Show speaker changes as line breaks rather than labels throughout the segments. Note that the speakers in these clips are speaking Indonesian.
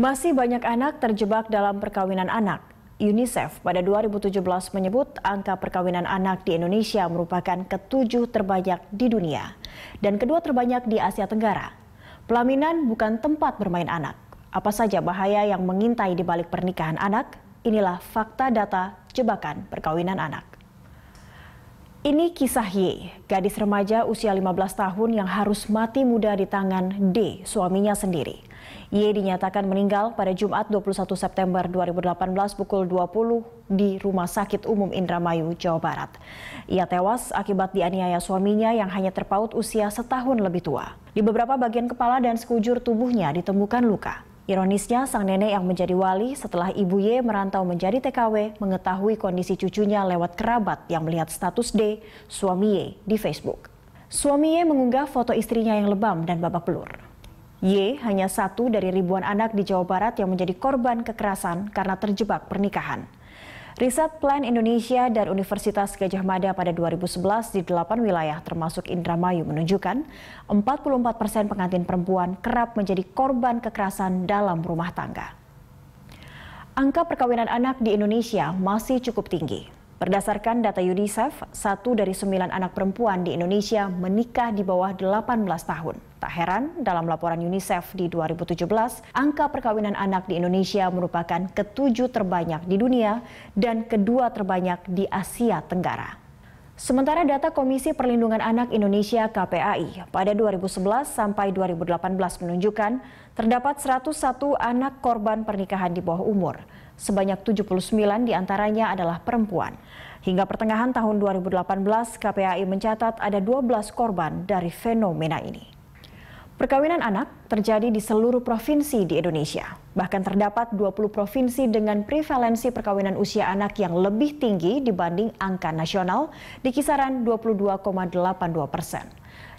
Masih banyak anak terjebak dalam perkawinan anak. UNICEF pada 2017 menyebut angka perkawinan anak di Indonesia merupakan ketujuh terbanyak di dunia dan kedua terbanyak di Asia Tenggara. Pelaminan bukan tempat bermain anak. Apa saja bahaya yang mengintai di balik pernikahan anak? Inilah fakta data jebakan perkawinan anak. Ini kisah Y, gadis remaja usia 15 tahun yang harus mati muda di tangan D, suaminya sendiri. Y dinyatakan meninggal pada Jumat 21 September 2018 pukul 20 di Rumah Sakit Umum Indramayu, Jawa Barat. Ia tewas akibat dianiaya suaminya yang hanya terpaut usia setahun lebih tua. Di beberapa bagian kepala dan sekujur tubuhnya ditemukan luka. Ironisnya, sang nenek yang menjadi wali setelah ibu Y merantau menjadi TKW mengetahui kondisi cucunya lewat kerabat yang melihat status D, suami Y, di Facebook. Suami Y mengunggah foto istrinya yang lebam dan babak belur. Y hanya satu dari ribuan anak di Jawa Barat yang menjadi korban kekerasan karena terjebak pernikahan. Riset Plan Indonesia dan Universitas Gajah Mada pada 2011 di delapan wilayah termasuk Indramayu menunjukkan 44 persen pengantin perempuan kerap menjadi korban kekerasan dalam rumah tangga. Angka perkawinan anak di Indonesia masih cukup tinggi. Berdasarkan data UNICEF, satu dari sembilan anak perempuan di Indonesia menikah di bawah 18 tahun. Tak heran, dalam laporan UNICEF di 2017, angka perkawinan anak di Indonesia merupakan ketujuh terbanyak di dunia dan kedua terbanyak di Asia Tenggara. Sementara data Komisi Perlindungan Anak Indonesia KPAI pada 2011 sampai 2018 menunjukkan terdapat 101 anak korban pernikahan di bawah umur. Sebanyak 79 di antaranya adalah perempuan. Hingga pertengahan tahun 2018, KPAI mencatat ada 12 korban dari fenomena ini. Perkawinan anak terjadi di seluruh provinsi di Indonesia. Bahkan terdapat 20 provinsi dengan prevalensi perkawinan usia anak yang lebih tinggi dibanding angka nasional di kisaran 22,82 persen.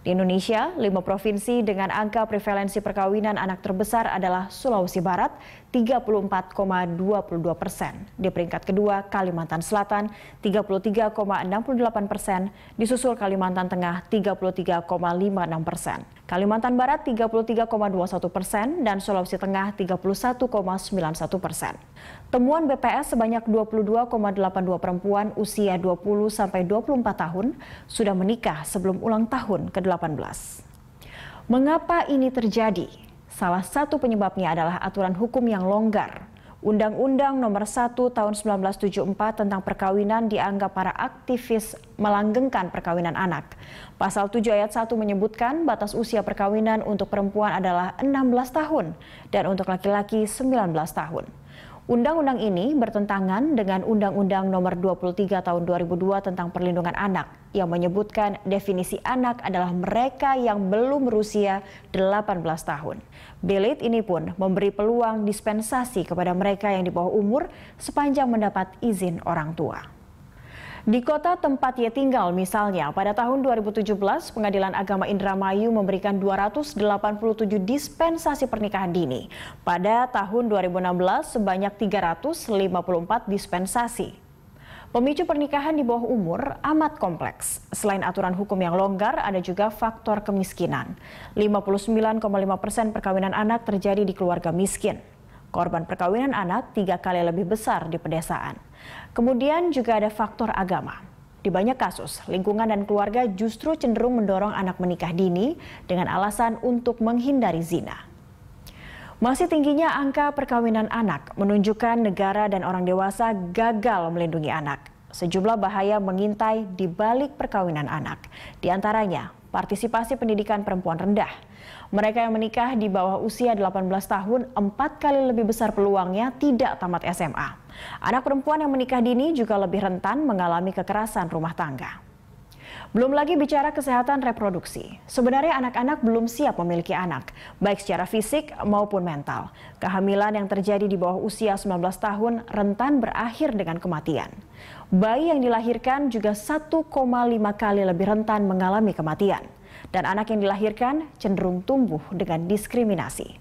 Di Indonesia, lima provinsi dengan angka prevalensi perkawinan anak terbesar adalah Sulawesi Barat 34,22 persen. Di peringkat kedua, Kalimantan Selatan 33,68 persen, disusul Kalimantan Tengah 33,56 persen. Kalimantan Barat 33,21 persen dan Sulawesi Tengah 31,91 persen. Temuan BPS sebanyak 22,82 perempuan usia 20 sampai 24 tahun sudah menikah sebelum ulang tahun ke-18. Mengapa ini terjadi? Salah satu penyebabnya adalah aturan hukum yang longgar. Undang-Undang Nomor 1 Tahun 1974 tentang perkawinan dianggap para aktivis melanggengkan perkawinan anak. Pasal 7 ayat 1 menyebutkan batas usia perkawinan untuk perempuan adalah 16 tahun dan untuk laki-laki 19 tahun. Undang-undang ini bertentangan dengan Undang-Undang Nomor 23 Tahun 2002 tentang Perlindungan Anak yang menyebutkan definisi anak adalah mereka yang belum berusia 18 tahun. Belit ini pun memberi peluang dispensasi kepada mereka yang di bawah umur sepanjang mendapat izin orang tua. Di kota tempat ia tinggal misalnya, pada tahun 2017 Pengadilan Agama Indramayu memberikan 287 dispensasi pernikahan dini. Pada tahun 2016 sebanyak 354 dispensasi. Pemicu pernikahan di bawah umur amat kompleks. Selain aturan hukum yang longgar, ada juga faktor kemiskinan. 59,5 persen perkawinan anak terjadi di keluarga miskin. Korban perkawinan anak tiga kali lebih besar di pedesaan. Kemudian juga ada faktor agama. Di banyak kasus, lingkungan dan keluarga justru cenderung mendorong anak menikah dini dengan alasan untuk menghindari zina. Masih tingginya angka perkawinan anak menunjukkan negara dan orang dewasa gagal melindungi anak. Sejumlah bahaya mengintai di balik perkawinan anak. Di antaranya, partisipasi pendidikan perempuan rendah. Mereka yang menikah di bawah usia 18 tahun empat kali lebih besar peluangnya tidak tamat SMA. Anak perempuan yang menikah dini juga lebih rentan mengalami kekerasan rumah tangga. Belum lagi bicara kesehatan reproduksi. Sebenarnya anak-anak belum siap memiliki anak, baik secara fisik maupun mental. Kehamilan yang terjadi di bawah usia 19 tahun rentan berakhir dengan kematian. Bayi yang dilahirkan juga 1,5 kali lebih rentan mengalami kematian. Dan anak yang dilahirkan cenderung tumbuh dengan diskriminasi.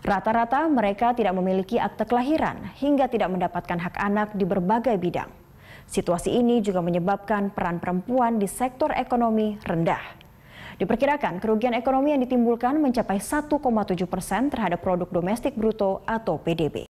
Rata-rata mereka tidak memiliki akte kelahiran hingga tidak mendapatkan hak anak di berbagai bidang. Situasi ini juga menyebabkan peran perempuan di sektor ekonomi rendah. Diperkirakan kerugian ekonomi yang ditimbulkan mencapai 1,7 persen terhadap produk domestik bruto atau PDB.